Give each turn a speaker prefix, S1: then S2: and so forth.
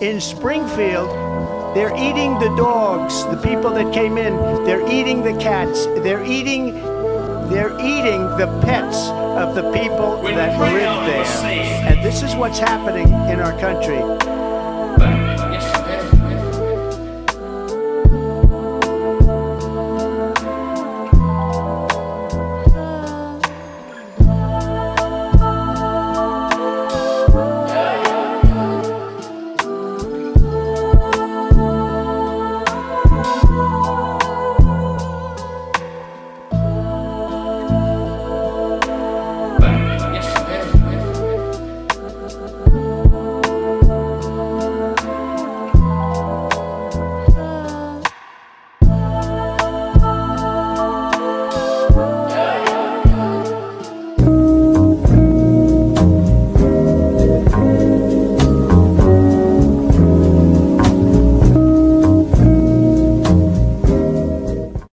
S1: in Springfield, they're eating the dogs, the people that came in. They're eating the cats. They're eating, they're eating the pets of the people that live there. And this is what's happening in our country.